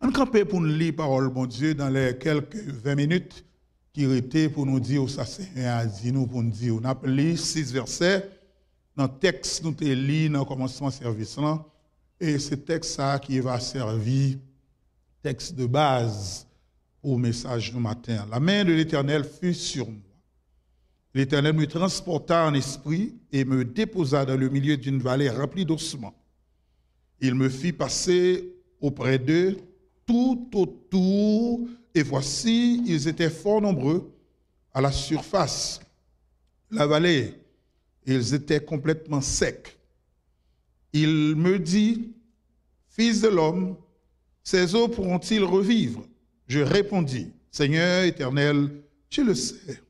On campe pour nous lire parole bon Dieu dans les quelques 20 minutes qui étaient pour nous dire ça c'est dit nous pour nous dire. On a lu six versets dans le texte nous avons lu dans le commencement service là et c'est texte ça qui va servir texte de base au message du matin. La main de l'Éternel fut sur moi. L'Éternel me transporta en esprit et me déposa dans le milieu d'une vallée remplie d'ossements. Il me fit passer auprès d'eux tout autour, et voici, ils étaient fort nombreux à la surface. La vallée, ils étaient complètement secs. Il me dit, Fils de l'homme, ces eaux pourront-ils revivre? Je répondis, Seigneur éternel, je le sais.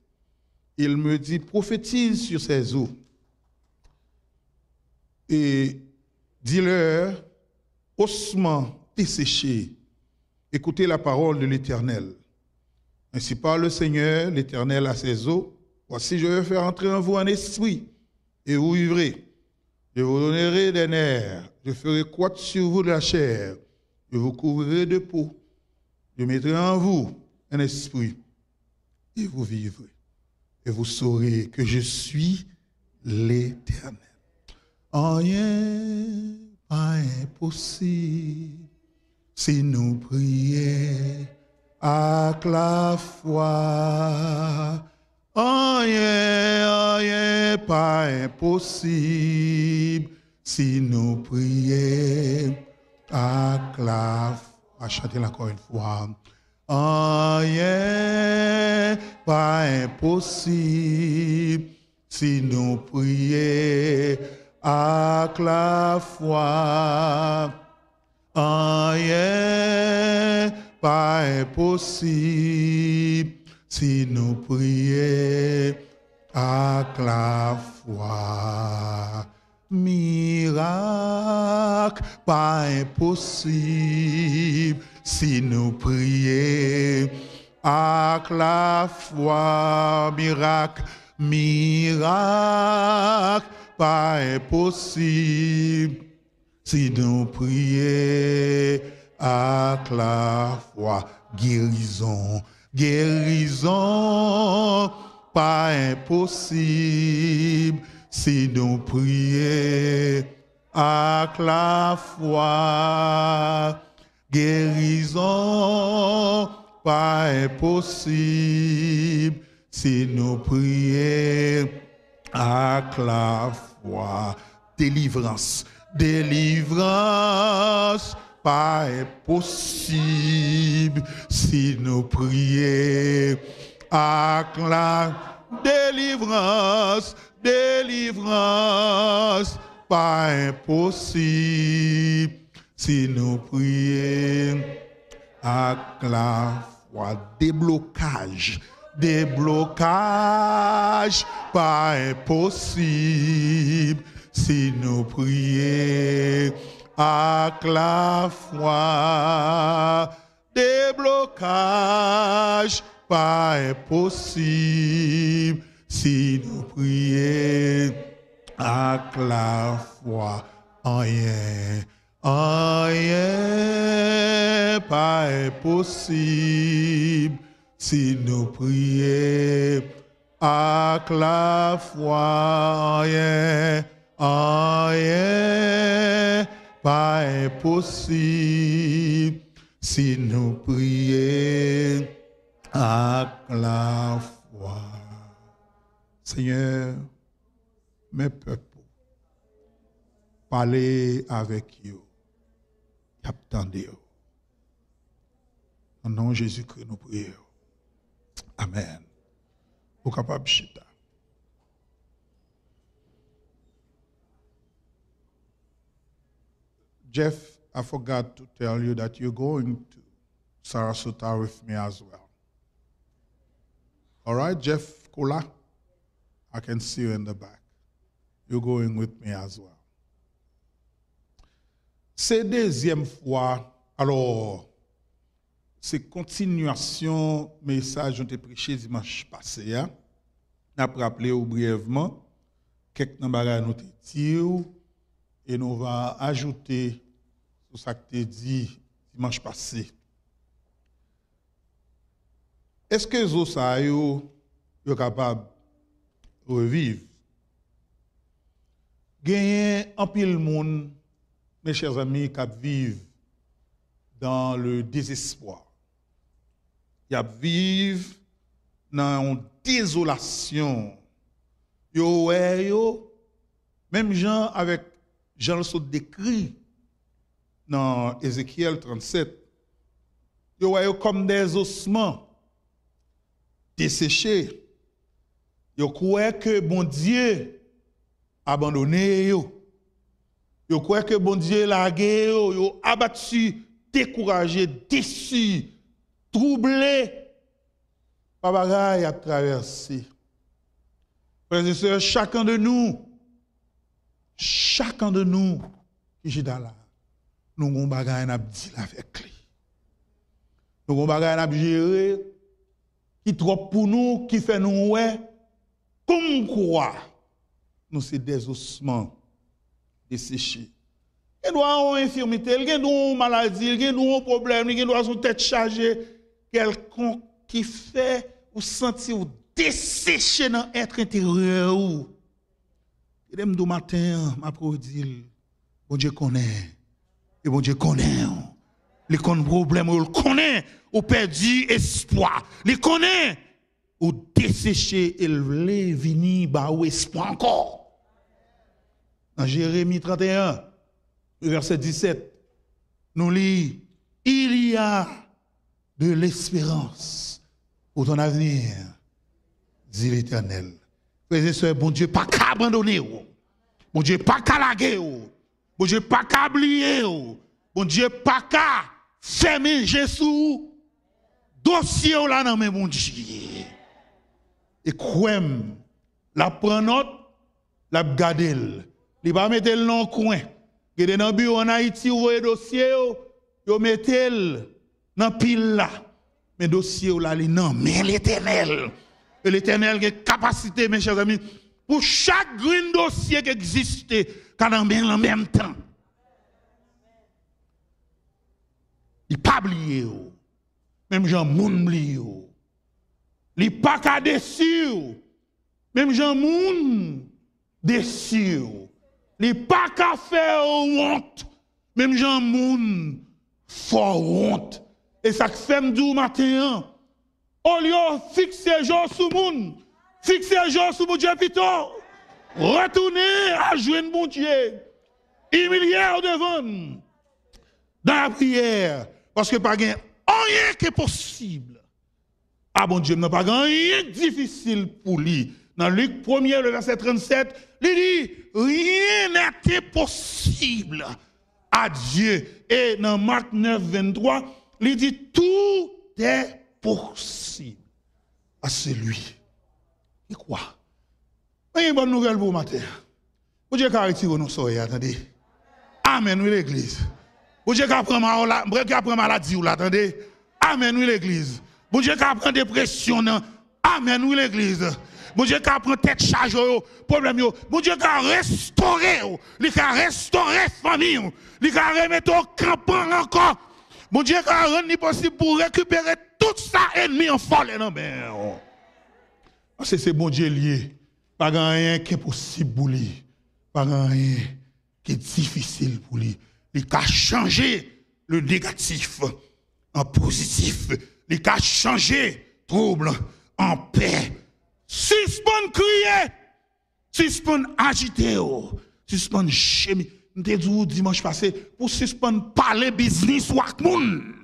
Il me dit, prophétise sur ces eaux. Et dis-leur, ossements desséchés, écoutez la parole de l'Éternel. Ainsi parle le Seigneur, l'Éternel à ses eaux. Voici, je vais faire entrer en vous un esprit, et vous vivrez. Je vous donnerai des nerfs, je ferai croître sur vous de la chair, je vous couvrirai de peau. Je mettrai en vous un esprit, et vous vivrez. Et vous saurez que je suis l'Éternel. Rien pas impossible si nous prions avec la foi. Rien, rien pas impossible si nous prions avec la foi. Chantez encore une fois. Pas impossible si nous prions avec la foi. Rien pas impossible si nous prions avec la foi. Miracle pas impossible si nous prions avec la foi. Miracle, miracle pas impossible si nous prions avec la foi. Guérison, guérison, pas impossible si nous prions avec la foi. Guérison, pas impossible si nous prions avec la foi. Délivrance, délivrance, pas impossible si nous prions avec la délivrance, délivrance, pas impossible si nous prions avec la foi. Déblocage, déblocage, pas impossible si nous prions avec la foi. Déblocage, pas impossible si nous prions avec la foi. Rien, rien, pas impossible si nous prions avec la foi. Rien, rien, pas impossible si nous prions avec la foi. Seigneur, mes peuples, parlez avec eux. Attendez. Au nom de Jésus-Christ, nous prions. Amen. Au capable chita. Jeff, I forgot to tell you that you're going to Sarasota with me as well. All right, Jeff Kula? I can see you in the back. You're going with me as well. Deuxième fois, alors, c'est continuation message que j'ai prêché dimanche passé. Hein? On a rappelé brièvement quelques nous et nous va ajouter sur ce que tu dit dimanche passé. Est-ce que zo ça yo, yo capable de revivre? Gagner un pile monde, mes chers amis, qui vivent dans le désespoir. Ils vivent dans une désolation. Yo, yo, même Jean avec Jean le décrit dans Ézéchiel 37. Yo voyez comme des ossements desséchés. Yo croient que bon Dieu abandonné yo. Yo que bon Dieu largué yo, abattu, découragé, déçu, troublé. Pas a traversé. Frères et chacun de nous, chacun de nous qui est là, nous avons choses à dire avec lui. Nous avons choses à gérer qui trop pour nous, qui fait nous ouais, comme quoi nous sommes des ossements desséchés. Il doit avoir une infirmité, il doit une maladie, il doit un problème, il doit une tête chargée, quelqu'un qui fait ou sentir ou desséché dans l'être intérieur. Et du matin, ma dit, bon Dieu connaît. Et bon Dieu connaît. Les problèmes, il connaît. Ou perdu espoir. Il connaît. Ou desséché, il voulait venir, bah, ou espoir encore. Dans Jérémie 31, verset 17, nous lisons, il y a de l'espérance pour ton avenir, dit l'Éternel. Frères et sœurs, bon Dieu, pas qu'à abandonner. Bon Dieu, pas qu'à laguer. Bon Dieu, pas qu'à oublier. Bon Dieu, pas qu'à fermer Jésus. Dossier là dans mes bon Dieu. Et quoi la prend note, la garder. Il va mettre le le coin. Il est dans le bureau en Haïti, vous voyez dossier, vous mettez le dans pile là. Mais dossier là, il non, mais l'éternel. L'éternel a capacité, mes chers amis, pour chaque dossier qui existe, en même temps. Il pas oublié. Même Jean Moun oublié. Il pas qu'à déçu. Même Jean Moun déçu. Il pas qu'à faire honte. Même Jean Moun fort honte. Et ça fait du matin. Au lieu de fixer jour sous monde, fixer jour sous mon Dieu plutôt. Retournez à jouer mon Dieu. Humilier devant. Dans la prière. Parce que pas rien qui est possible. Ah bon Dieu, n'a pas rien difficile pour lui. Dans Luc 1er, le verset 37, il dit, rien n'est possible à Dieu. Et dans Marc 9, 23, il dit, tout est possible à celui qui croit. Une bonne nouvelle pour matin. Vous Dieu qui a retiré nos soeurs, attendez. Amen, oui, l'église. Vous Dieu qui a pris maladie, attendez. Amen, oui, l'église. Vous Dieu qui a pris dépression, Amen, oui, l'église. Bon Dieu qui a pris tête charge, problème, bon Dieu qui a restauré, il a restauré la famille, il a remis au campement encore. Mon Dieu qui a rendu possible pour récupérer tout ça ennemi en folle non mais Parce que c'est bon Dieu lié. Pas rien qui est possible pour lui. Pas rien qui est difficile pour lui. Il a changé le négatif en positif. Il a changé trouble en paix. Suspend crier. Suspend agiter. Suspend chimie. Je dit dimanche passé, pour suspendre parler business ou moun.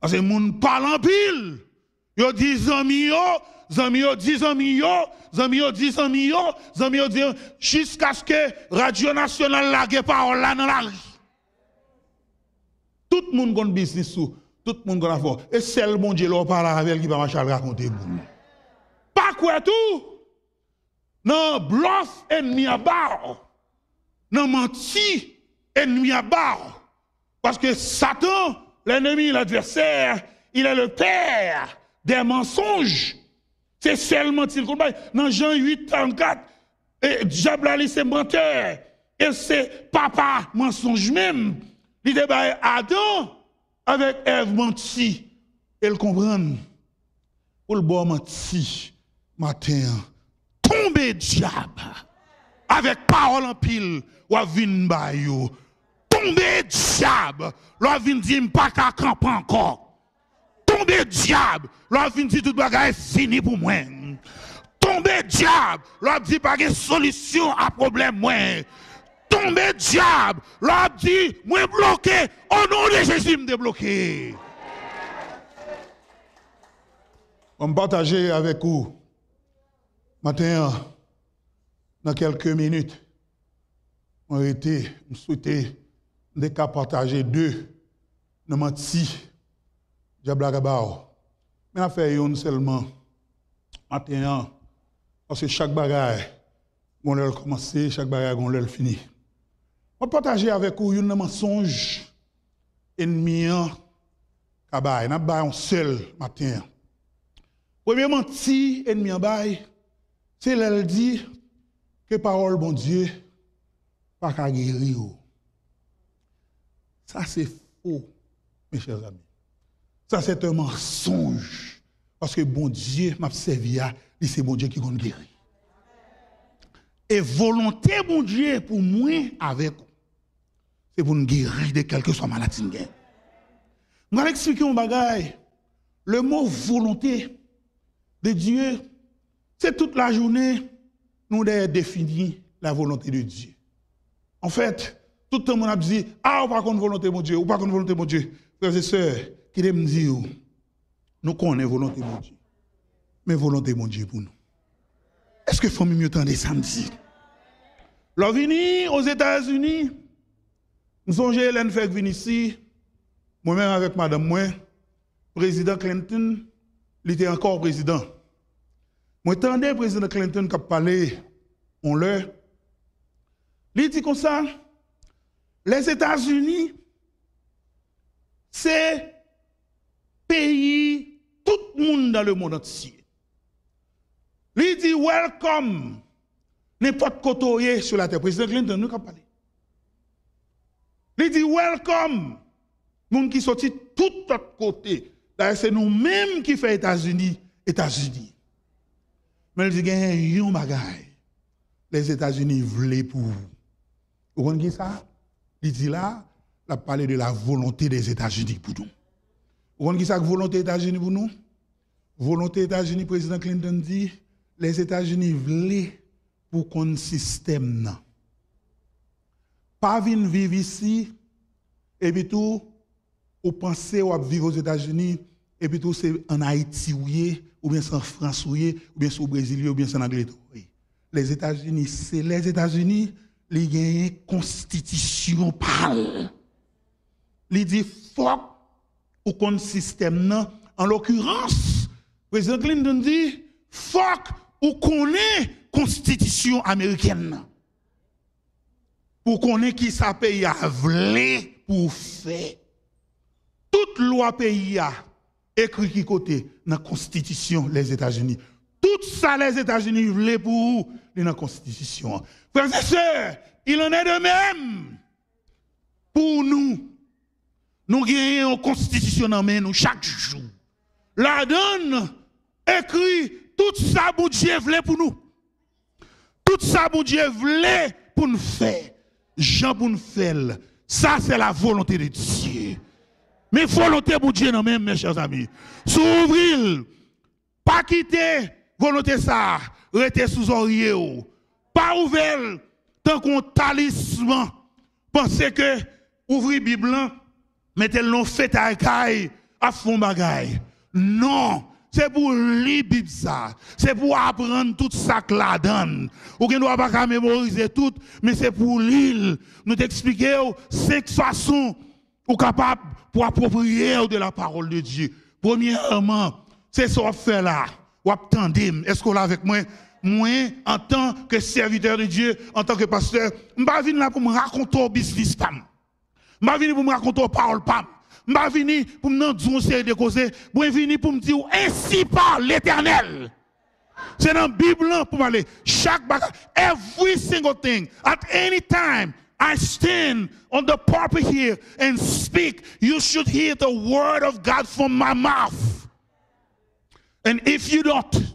Parce que moun parle en pile. Yo dit zami yo, zami yo dit zami yo, zami yo dit zami yo, zami yo dit jusqu'à ce que Radio Nationale lague parole là dans la rue. Tout le monde a business sous, tout le monde a affaire. Et seul mon Dieu là parle avec qui va marcher raconter Pas quoi tout. Non, bluff ennemi à barre non menti, ennemi à barre. Parce que Satan, l'ennemi, l'adversaire, il est le père des mensonges. C'est seulement combat. Dans Jean 8, 34, et diable c'est menteur. Et c'est papa mensonge même. Il était Adam avec Ève menti. Elle comprend. Pour le bon menti, matin, tomber diable. Avec parole en pile, ou à vin. Tomber diable. L'on vin dire pas qu'à camper encore. Tomber diable. L'on vin dire tout bagage fini pour moi. Tomber diable. L'on dit de solution à problème moi tomber diable. L'a dit, moi bloqué. Au nom de Jésus, me débloqué. On va partager avec vous, matin, dans quelques minutes, on été, on souhaitait, partager deux, nous menti, diable Mais on fait une seulement, matin, parce que chaque bagaille, on l'a commencé, chaque bagaille, on l'a fini. On partager avec vous un mensonge ennemi kabay, n'a pas un seul matin. Premier menti ennemi en bail, c'est elle dit que parole bon Dieu pas qu'à guérir. Ça c'est faux, mes chers amis. Ça c'est un mensonge parce que bon Dieu m'a servi à, c'est bon Dieu qui va guérir. Et volonté bon Dieu pour moi avec c'est pour nous guérir de quelque soit maladie. Je vais expliquer un bagage. Le mot volonté de Dieu, c'est toute la journée, nous devons définir la volonté de Dieu. En fait, tout le monde a dit, ah, ou pas contre volonté de Dieu, ou pas contre volonté de Dieu. Frères et sœurs, qui me dire, nous connaissons volonté de Dieu. Mais volonté de Dieu pour nous. Est-ce que faut mieux entendre samedi? L'on aux États-Unis, nous sommes Hélène fait venir ici, moi-même avec madame moi, président Clinton, il était encore président. Moi, le président Clinton qui a parlé, on l'a. Il dit comme ça, les États-Unis, c'est pays, tout le monde dans le monde entier. Il dit, welcome, n'importe côté sur la terre. Président Clinton nous parlé. Il dit welcome. Moun qui sorti tout autre côté. C'est nous-mêmes qui faisons États-Unis, États-Unis. Mais il dit qu'il y a un bagage. Les États-Unis voulaient pour vous. Vous comprenez ça? Il dit là, il a parlé de la volonté des États-Unis pour nous. Vous comprenez ça, volonté des États-Unis pour nous? Volonté des États-Unis, président Clinton dit, les États-Unis voulaient pour qu'on système pas venir vivre ici, et puis tout, ou penser ou vivre aux États-Unis, et puis tout, c'est en Haïti, ou bien c'est en France, ou bien c'est au Brésil, ou bien c'est en Angleterre. Les États-Unis, c'est les États-Unis, ont une constitution. Ils disent, fuck, ou qu'on système, en l'occurrence, président Clinton dit, fuck, ou est constitution américaine pour connaître qui ça pays a pour faire. Toute loi pays a écrit qui côté dans la constitution des États-Unis. Tout ça les États-Unis voulaient pour la constitution. Frères et sœurs, il en est de même pour nous. Nous gagnons constitution nous chaque jour. La donne écrit tout ça que Dieu voulait pour nous. Tout ça que Dieu voulait pour nous faire. Jean pour Ça, c'est la volonté de Dieu. Mais volonté pour Dieu, non, même, mes chers amis. S'ouvrir, pas quitter volonté ça, rester sous oreiller, pas ouvert tant qu'on talisman. Pensez que ouvrir Bible, mettez le nom fait à à fond bagaille. Non. C'est pour lire ça. C'est pour apprendre tout ça que la donne. Ou ne doit pas mémoriser tout, mais c'est pour lire. Nous t'expliquer cinq façons ou capable pour approprier de la parole de Dieu. Premièrement, c'est ce qu'on fait là. Ou attendez, est-ce qu'on est avec moi? Moi, en tant que serviteur de Dieu, en tant que pasteur, je ne vais pas venir là pour me raconter au business. Pas venir pour me raconter paroles. Je suis venu pour me dire série de causes. Suis venu pour me dire ainsi par l'éternel. C'est dans la Bible pour parler. Chaque bagage, every single thing, at any time, I stand on the pulpit here and speak, you should hear the word of God from my mouth. And if you don't,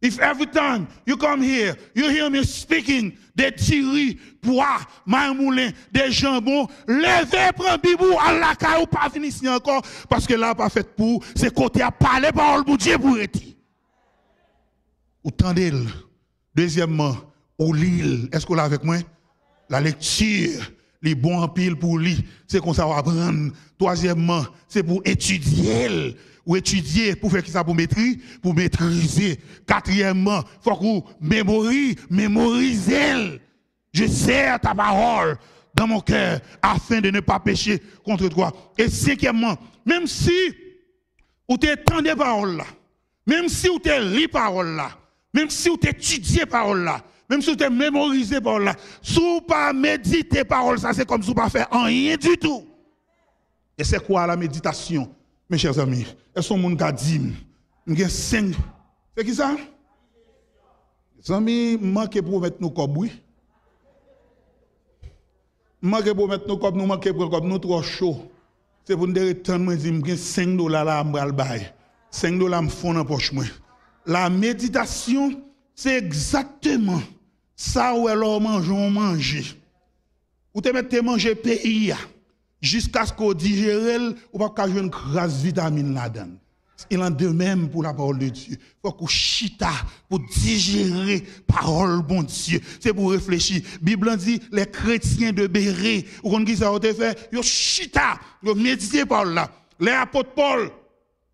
if every time you come here, you hear me speaking des tiris, pois, maimoulin, des jambons, levez, prends bibou, à la caille ou pas venir ici encore, parce que là, pas fait pour, c'est côté à parler parole pour Dieu pour être. Ou tendez Deuxièmement, au lit, est-ce qu'on l'a avec moi? La lecture, les bons en pile pour lui, c'est qu'on ça va. Troisièmement, c'est pour étudier ou étudier pour faire qui ça pour maîtriser, pour maîtriser. Quatrièmement, faut qu'on mémorise, mémoriser. Je sers ta parole dans mon cœur afin de ne pas pécher contre toi. Et cinquièmement, même si ou t'es des paroles là, même si ou t'es lit paroles là, même si ou étudié parole même si vous mémorisé parole là, si vous pas méditer parole ça, c'est comme si vous pas fait rien du tout. Et c'est quoi la méditation, mes chers amis? Est-ce que monde a dit, j'ai cinq. C'est qui ça? Les amis, manquez pour mettre nos cobs, oui. Manquez pour mettre nos cobs, nous manquez pour nous trop chaud. C'est pour nous dire, moi, j'ai 5 dollars là, je vais 5 dollars, je fond dans poche. La méditation, c'est exactement ça où elle mange, on mange. Ou te mettez manger pays jusqu'à ce qu'on digère ou pas qu'à une grâce vitamine là-dedans. Il en de même pour la parole de Dieu. Faut qu'on chita pour digérer parole bon Dieu. C'est pour réfléchir. Bible dit les chrétiens de Béret, ou qu'on dit ça, on fait, ils chita, ils médité par là. Les apôtres Paul,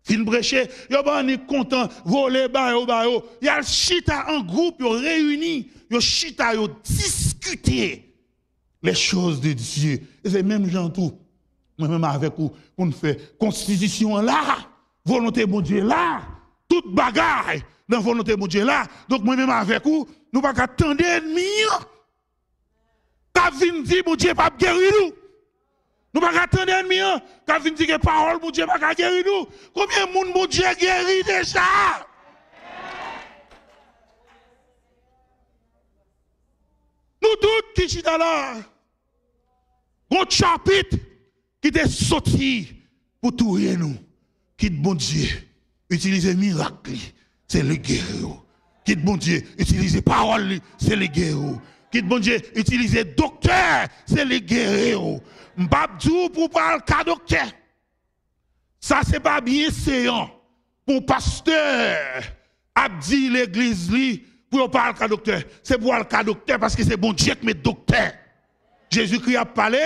fin breché, yo ban ni content, voler ba yo ba yo. Chita en groupe, yo réuni, yo chita yo discuter les choses de Dieu. Et c'est même gens tout. Moi-même avec vous, pour nous faire constitution là, volonté de Dieu là, toute bagaille dans volonté de Dieu là. Donc moi-même avec vous, nous pas attendre ennemi. Qu'a vinn dit mon Dieu pas guérir nous. Nous pas attendre ennemi quand vient dire que parole mon Dieu pas guérir nous. Combien de monde mon Dieu guéri déjà? Nous tous qui sommes là, un chapitre qui est sorti pour tuer nous. Quitte bon Dieu, utiliser miracle, c'est le guerrier. Quitte bon Dieu, utiliser parole, c'est le guerrier. Quitte bon Dieu, utiliser docteur, c'est le guerrier. M'babdou pour parler cas docteur. Ça, c'est pas bien séant pour pasteur a dit l'église li pour parler cas docteur. C'est pour le cas docteur parce que c'est bon Dieu qui met docteur. Jésus-Christ a parlé,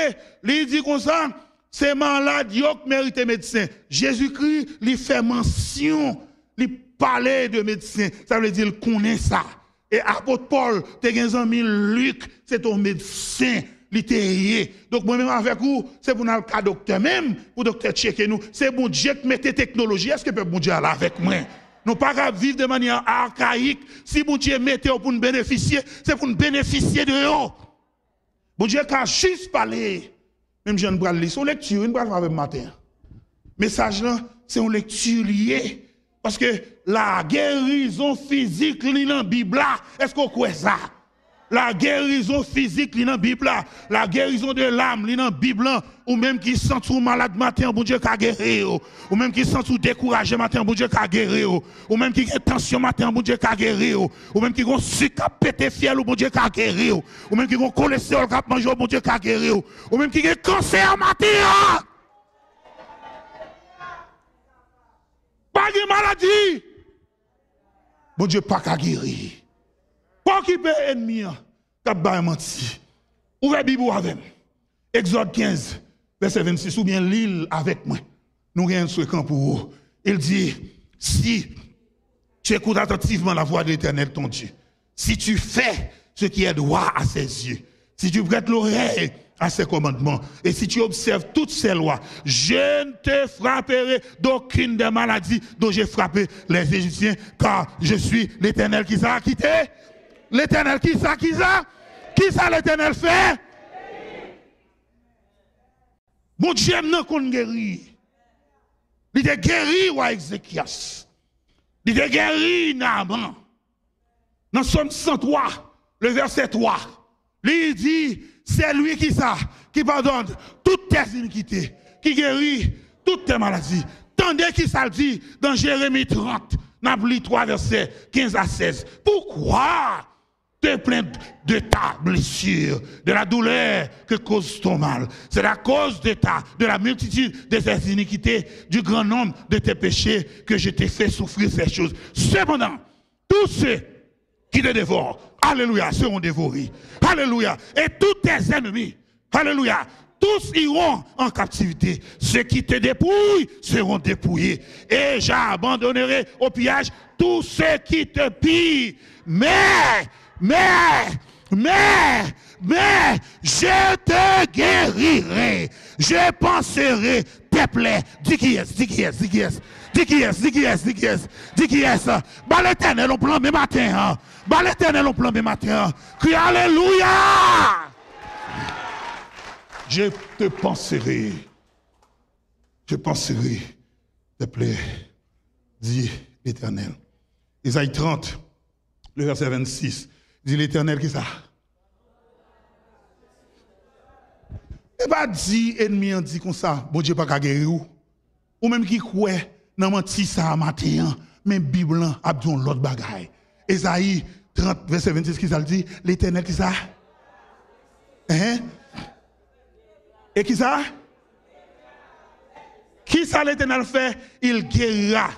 il dit comme ça, c'est malade qui mérite médecin. Jésus-Christ, il fait mention, il parle de médecin. Ça veut dire qu'il connaît ça. Et apôtre Paul, un Luc, c'est ton médecin. Donc, moi-même avec vous, c'est pour le cas docteur même, pour docteur checker nous. C'est bon Dieu qui mette technologie. Est-ce que peut bon Dieu là avec moi? Nous pas vivre de manière archaïque. Si bon Dieu mette pour nous bénéficier, c'est pour nous bénéficier de eux. Bon Dieu a juste parlé. Même je ne lire son lecture, une ne avec matin. Message là, c'est une lecture liée. Parce que la guérison physique, dans la Bible, est-ce qu'on croit ça? La guérison physique, dans la Bible, la guérison de l'âme, dans la Bible, ou même qui sent tout malade matin, bon Dieu a guéri, ou même qui sent tout découragé matin, bon Dieu a guéri, ou même qui a tension matin, bon Dieu a guéri, ou même qui a sucre à péter fiel, bon Dieu a guéri, ou même qui a cholestérol à manger, bon Dieu a guéri, ou même qui a cancer matin. Pas de maladie. Bon Dieu pas qu'à guérir. Pas qui peut ennemi, cap ba menti. Ouvrez Bible avec Exode 15, verset 26, ou bien l'île avec moi. Nous avons ce camp pour vous. Il dit, si tu écoutes attentivement la voix de l'éternel, ton Dieu, si tu fais ce qui est droit à ses yeux, si tu prêtes l'oreille à ses commandements. Et si tu observes toutes ces lois, je ne te frapperai d'aucune des maladies dont j'ai frappé les Égyptiens, car je suis l'éternel qui s'est quitté. L'éternel qui s'est qui ça? Qui ça l'éternel fait? Mon Dieu n'a qu'on guéri. Il est guéri ou Ézéchias. Il est guéri Naaman. Dans Somme 103, le verset 3. lui dit, c'est lui qui ça, qui pardonne toutes tes iniquités, qui guérit toutes tes maladies. Tandis qu'il ça dit dans Jérémie 30, Napoli 3, verset 15 à 16. Pourquoi? Te plaindre de ta blessure, de la douleur que cause ton mal. C'est la cause de ta, de la multitude de tes iniquités, du grand nombre de tes péchés que je t'ai fait souffrir ces choses. Cependant, tous ceux qui te dévorent, alléluia, seront dévorés. Alléluia. Et tous tes ennemis, alléluia, tous iront en captivité. Ceux qui te dépouillent seront dépouillés. Et j'abandonnerai au pillage tous ceux qui te pillent. Mais, mais, mais, mais, je te guérirai. Je penserai tes plaies. Dis qui est, dis qui est, dis qui est. Dis qui est, dis qui est, dis qui est, dis qui est. Bah l'éternel, on plan matin. Hein. Bah l'éternel, plan matin. Crie Alléluia. Je te penserai. Je penserai tes plaies, dit l'Éternel. Isaïe 30, le verset 26, dit l'Éternel qui ça. Et pas dit ennemi en dit comme ça, bon Dieu pas qu'à guérir ou. Ou même qui croit dans menti ça matin, mais Bible a dit l'autre bagaille. Isaïe 30 verset 26 qui ça dit? l'Éternel qui ça? Hein? Et qui ça? Qui ça l'éternel fait? Il guérira.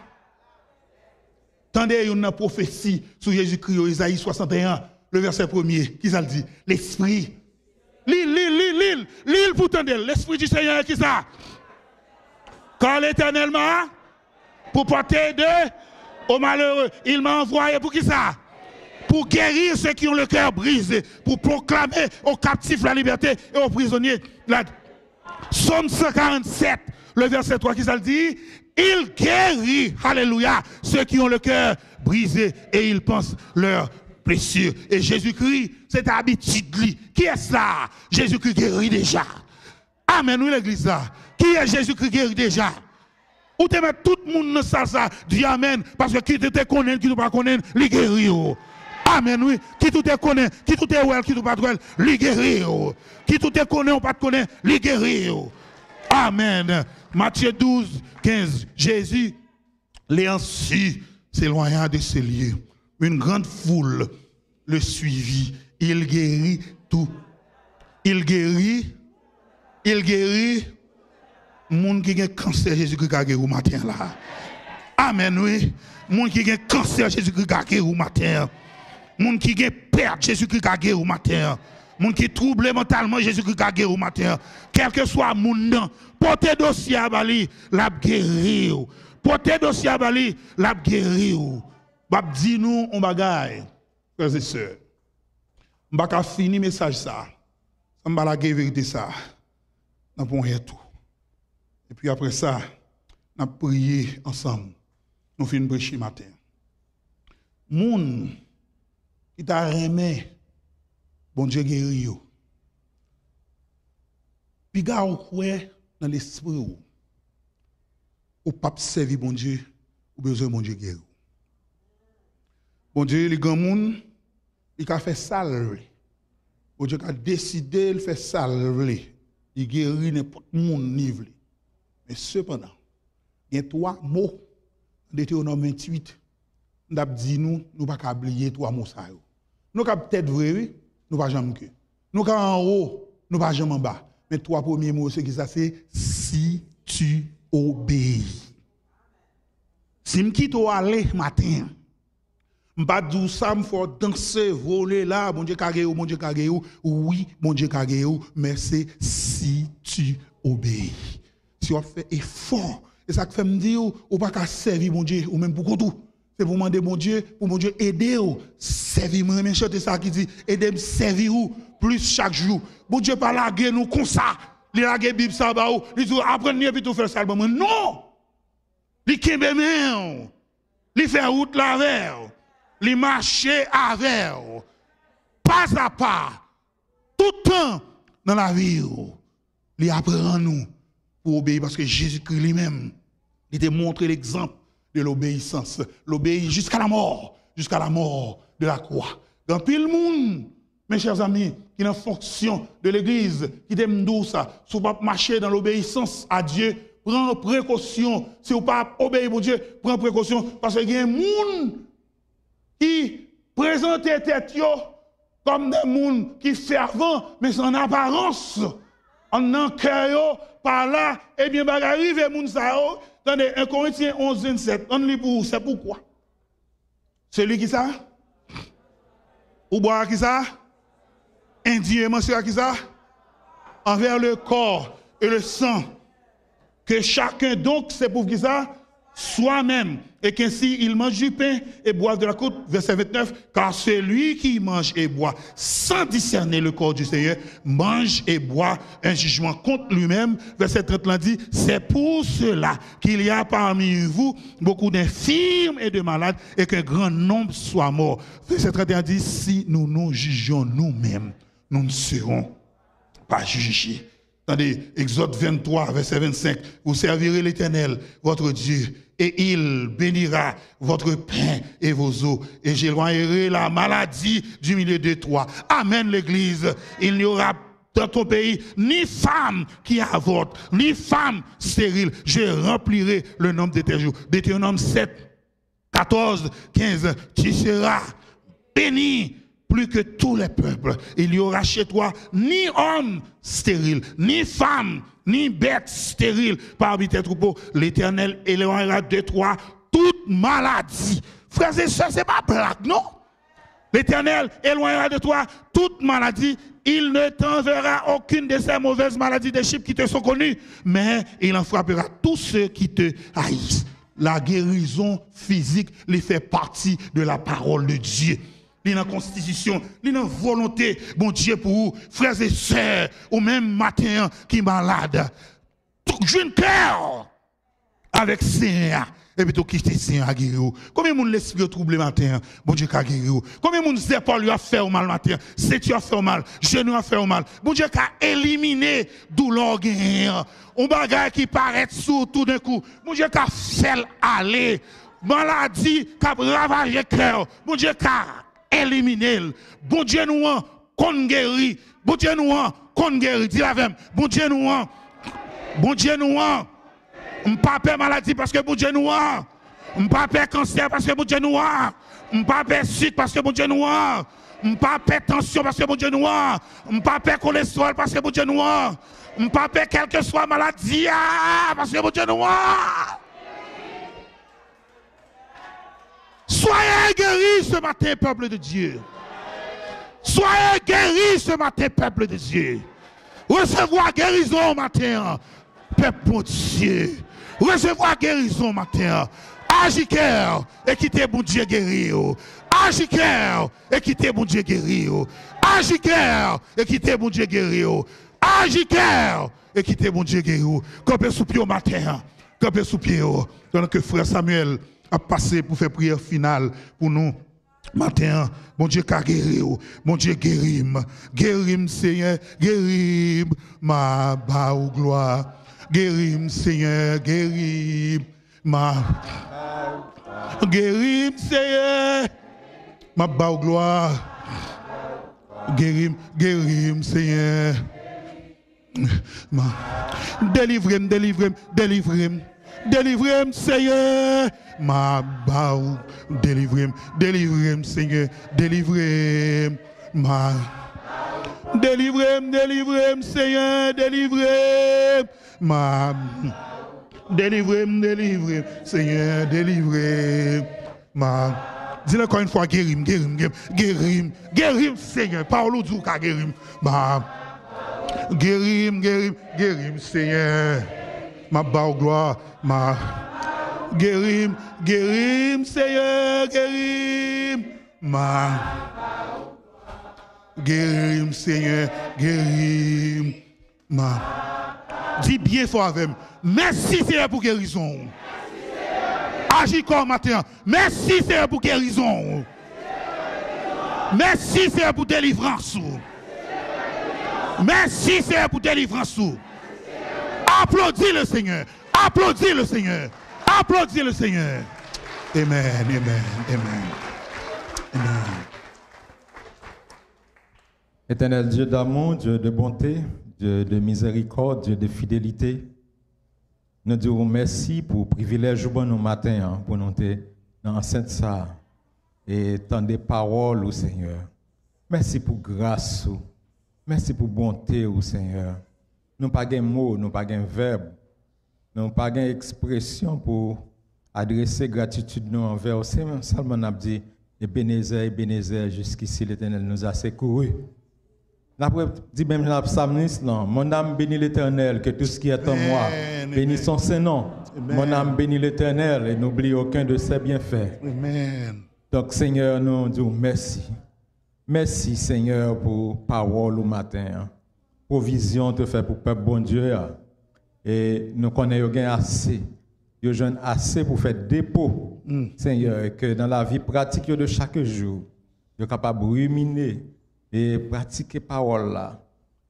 Tendez une prophétie sur Jésus-Christ, Isaïe 61, le verset 1er. Qui ça le dit? L'esprit. L'île, l'île, l'île, l'île, pour tendre. L'esprit du Seigneur, qui ça? Quand l'éternel m'a, pour porter de au malheureux, il m'a envoyé pour qui ça? Pour guérir ceux qui ont le cœur brisé, pour proclamer aux captifs la liberté et aux prisonniers la Somme 147, le verset 3 qui ça le dit, il guérit, alléluia, ceux qui ont le cœur brisé et ils pensent leur blessure. Et Jésus-Christ, c'est habitude. Qui est ça Jésus-Christ guérit déjà. Amen, oui l'église là. Qui est Jésus-Christ guérit déjà? Ou te met tout le monde dans ça, ça, dis Amen, parce que qui te connaît, qui ne pas connaît, il guérit. Amen, oui. Qui tout est connaît, qui tout est qui tout pas well, li guérir. Qui tout est connaît ou pas connaît, li guérir. Amen. Matthieu 12, 15. Jésus, les ainsi s'éloigna de ces lieux. Une grande foule le suivit. Il guérit tout. Il guérit. Il guérit. Monde qui a cancer, Jésus-Christ a guéri au matin là. Amen, oui. Monde qui a cancer, Jésus-Christ a guéri au matin. Moun qui a perte, Jésus-Christ a guéri au matin. Moun qui trouble mentalement, Jésus-Christ a guéri au matin. Quel que soit moun portez dossier à Bali, l'a guéri. Portez dossier à Bali, l'a guéri. Bab dit nous on bagaille. Frères et sœurs. M'baka fini message ça. Ça m'a la vérité ça. N'a pas tout. Et puis après ça, n'a prié ensemble. Nous finissons prêcher matin. Moun qui t'a remis, bon Dieu guéri. Puis gars dans l'esprit ou? Ou pas servir bon Dieu ou besoin bon Dieu guéri. Bon Dieu les grands monde il a fait salve. Bon Dieu a décidé de faire salve. Il guérit n'importe monde niveau. Mais cependant, il y a trois mots de Deutéronome 28 nous avons dit nous, nous ne pouvons pas oublier trois mots. Nous avons peut-être vrai, nous ne pas jamais que. Nous avons en haut, nous ne pas jamais en bas. Mais trois premiers mots, c'est qui ça c'est si tu obéis. Si je quitte aller matin, Mbadou sam fò danse, vole la, bon Dieu kage ou, bon Dieu kage ou, oui, bon Dieu kage ou, mais c'est si tu obéis. Si on fait effort, et ça fait me dire, ou pas qu'à servir bon Dieu, ou même pour tout. C'est pour demander bon Dieu, pour bon Dieu aider ou, servir, moi, mais chante ça qui dit, aider me servir ou, plus chaque jour. Bon Dieu pas laguer nous comme ça, li laguer Bible ça ba ou, li dit, apprenez puis tout faire ça, non! Li kembe men ou, li fait route la verre Il marcher avec. Pas à pas. Tout le temps dans la vie. Il apprend nous pour obéir parce que Jésus-Christ lui-même il te montre l'exemple de l'obéissance. L'obéir jusqu'à la mort, jusqu'à la mort de la croix. Dans tout le monde, mes chers amis, qui est en fonction de l'Église, qui t'aime ça, si vous pas marcher dans l'obéissance à Dieu, prends précaution. Si vous pas obéir à Dieu, prends précaution. Parce qu'il y a un monde présente tête comme des gens qui fervent, mais c'est en apparence. En cœur, par là, eh bien, bah, arrive, moun sa Attendez, 1 Corinthiens 11, 27. On lit pour c'est pourquoi? Celui qui ça? Ou boire qui ça? Indignement sur qui ça? Envers le corps et le sang. Que chacun donc, c'est pour qui ça? Soi-même, et qu'ainsi il mange du pain et boit de la coupe, verset 29, car celui qui mange et boit sans discerner le corps du Seigneur, mange et boit un jugement contre lui-même, verset 30 dit, c'est pour cela qu'il y a parmi vous beaucoup d'infirmes et de malades, et qu'un grand nombre soit mort. Verset 31 dit, si nous nous jugeons nous-mêmes, nous ne serons pas jugés. Attendez, Exode 23, verset 25. Vous servirez l'Éternel, votre Dieu, et il bénira votre pain et vos eaux, et j'éloignerai la maladie du milieu de toi. Amen, l'Église. Il n'y aura dans ton pays ni femme qui avorte, ni femme stérile. Je remplirai le nombre de tes jours. Deutéronome 7, 14, 15. Tu seras béni plus que tous les peuples. Il n'y aura chez toi ni homme stérile, ni femme ni bête stérile parmi tes troupeaux. L'Éternel éloignera de toi toute maladie. Frères et sœurs, c'est pas blague, non? L'Éternel éloignera de toi toute maladie. Il ne t'enverra aucune de ces mauvaises maladies des chiffres qui te sont connues, mais il en frappera tous ceux qui te haïssent. La guérison physique les fait partie de la parole de Dieu li dans constitution, li dans volonté, bon Dieu pour vous, frères et sœurs, ou même matin qui malade. Jeune cœur avec Seigneur. Et puis tout quitter Seigneur à guérir. Combien de monde l'esprit troublé matin, bon Dieu a guéri. Combien de monde pas lui a fait au mal matin, c'est tu a fait au mal, genou a fait au mal. Bon Dieu a éliminé douleur guerre. Un bagage qui paraît sous tout d'un coup. Bon Dieu a fait aller. Maladie qui a ravagé cœur. Bon Dieu a éliminer. Bon Dieu nous qu'on guérit. Bon Dieu nous qu'on guérit. Dis la même. Bon Dieu nous Bon Dieu nous pas peur maladie parce que bon Dieu nous peur cancer parce que bon Dieu nous peur sucre parce que bon Dieu nous peur tension parce que bon Dieu nous pas peur cholestérol parce que bon Dieu nous on pas peur quelle que soit maladie ah, parce que bon Dieu nous Soyez guéris ce matin, peuple de Dieu. Soyez guéris ce matin, peuple de Dieu. Recevoir guérison matin, peuple de Dieu. Recevoir guérison matin. Agis et quittez mon Dieu guérir. Agis et quittez mon Dieu guérir. Agis et quittez mon Dieu guérir. Agis et quittez mon Dieu guérir. Comme sous pied au matin. Comme sous pied. Pendant que frère Samuel à passer pour faire prière finale pour nous. Matin, mon Dieu, qu'a guéri, mon Dieu, guérim, guérim, Seigneur, guérim, ma bao gloire, guérim, Seigneur, guérim, ma, guérim, Seigneur, ma bao gloire, guérim, guérim, Seigneur, ma, délivrez-moi, délivrez-moi, délivrez-moi. Délivrez-moi, Seigneur. Ma baou, délivrez-moi, délivrez-moi, Seigneur. Délivrez-moi. Ma... Délivrez-moi, délivrez-moi, Seigneur. Délivrez-moi. Ma... Délivrez-moi, délivrez-moi, Seigneur. Délivrez-moi. Ma... Dis-le encore une fois, guérim, guérim, guérim, guérim, guérim, Seigneur. Parole du guérim. Ma... Guérim, guérim, guérim, Seigneur ma bao gloire, ma guérim, guérim, Seigneur, guérim, ma guérim, Seigneur, guérim, ma. Dis bien fort avec moi. Merci Seigneur pour guérison. Agis comme matin. Merci Seigneur pour guérison. Merci Seigneur pour délivrance. Merci Seigneur pour délivrance. Applaudis le Seigneur. Applaudis le Seigneur. Applaudis le Seigneur. Amen, amen, amen. Amen. Éternel Dieu d'amour, Dieu de bonté, Dieu de miséricorde, Dieu de fidélité, nous disons merci pour le privilège de nous matin hein, pour nous être dans l'enceinte ça et tant des paroles au Seigneur. Merci pour grâce, merci pour bonté au Seigneur. Nous pas de mots, nous pas de verbe, nous pas d'expression pour adresser gratitude nous envers. Seulement nous dit Ebenezer, Ebenezer, jusqu'ici l'Éternel nous a secourus. Nous dit même le psalmiste, non, mon âme bénit l'Éternel, que tout ce qui est en moi, bénit son Saint-Nom. Mon âme bénit l'Éternel et n'oublie aucun de ses bienfaits. Amen. Donc, Seigneur, nous disons merci. Merci, Seigneur, pour parole au matin. Provision te fait pour peuple bon Dieu. Et nous connaissons assez. Nous avons assez pour faire dépôt, mm. Seigneur, et que dans la vie pratique de chaque jour, nous sommes capables de ruminer et pratiquer parole là.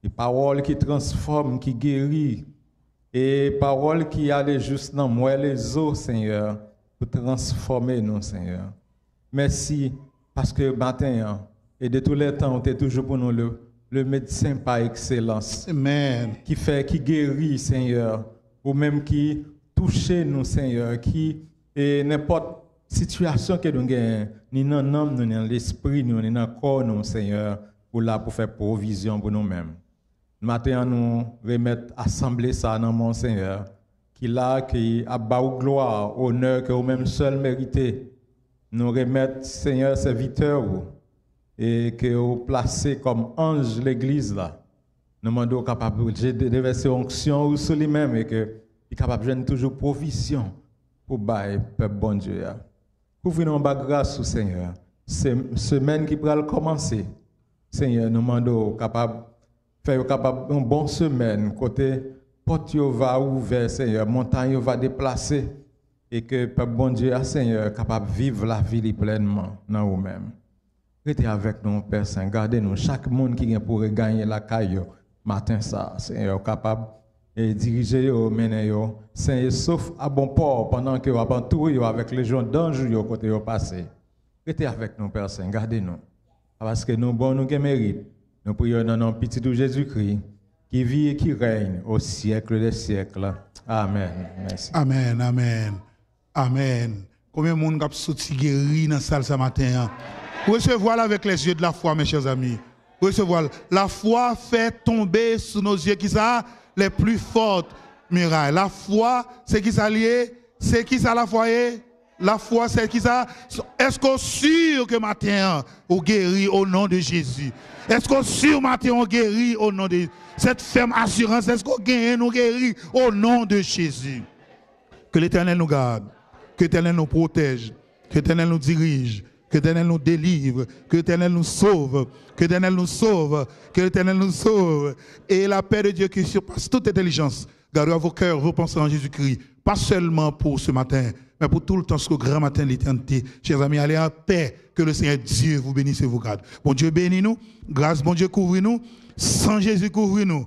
Et parole qui transforme, qui guérit. Et parole qui allait juste dans moi les eaux, Seigneur, pour transformer nous, Seigneur. Merci parce que matin, hein, et de tous les temps, tu es toujours pour nous le, le médecin par excellence. Amen. Qui fait, qui guérit, Seigneur. Ou même qui touche nous, Seigneur. Qui, et n'importe situation que nous avons, ni dans l'âme, ni dans l'esprit, ni dans le corps, nous, Seigneur, pour là, pour faire provision pour nous-mêmes. Matin, nous remettre, assembler ça dans mon Seigneur. Qui là, qui a bas gloire, honneur que vous-même seul méritez nous remettre, Seigneur, serviteur, et que vous placez comme ange l'église là. Nous demandons capable de déverser onction sur lui-même et que il capable de toujours provision pour bailler peuple bon Dieu. Couvrez-nous en grâce, Seigneur. Semaine qui pourra commencer. Seigneur, nous demandons capable faire capable une bonne semaine côté porte va ouvert, Seigneur, montagne va déplacer et que peuple bon Dieu, Seigneur, capable vivre la vie pleinement dans vous-même. Restez avec nous, Père. Gardez-nous. Chaque monde qui vient pour gagner la caille, matin, ça, Seigneur, capable de diriger, mener, Seigneur, sauf à bon port pendant que vous avez avec les gens dangereux côté vous passé. Restez avec nous, Père Saint. Gardez-nous. Parce que nous, bon, nous qui mérite. Nous prions dans nom petit de Jésus-Christ, qui vit et qui règne au siècle des siècles. Amen. Amen, amen. Amen. Combien de monde a sorti guéri dans salle ce matin? Recevoir avec les yeux de la foi, mes chers amis. Recevoir. La foi fait tomber sous nos yeux qui ça les plus fortes murailles. La foi, c'est qui ça lié? C'est qui ça la foi? La foi, c'est qui ça? Est-ce qu'on sûr que matin, on guérit au nom de Jésus? Est-ce qu'on sûr matin, on guérit au nom de cette ferme assurance? Est-ce qu'on gagne, nous guérit au nom de Jésus? Que l'Éternel nous garde. Que l'Éternel nous protège, que l'Éternel nous dirige, que l'Éternel nous délivre, que l'Éternel nous sauve, que l'Éternel nous sauve, que l'Éternel nous sauve. Et la paix de Dieu qui surpasse toute intelligence, gardez à vos cœurs, vos pensées en Jésus-Christ, pas seulement pour ce matin, mais pour tout le temps jusqu'au grand matin de l'éternité. Chers amis, allez en paix, que le Seigneur Dieu vous bénisse et vous garde. Bon Dieu bénis nous, grâce, bon Dieu couvre nous, sans Jésus couvre nous.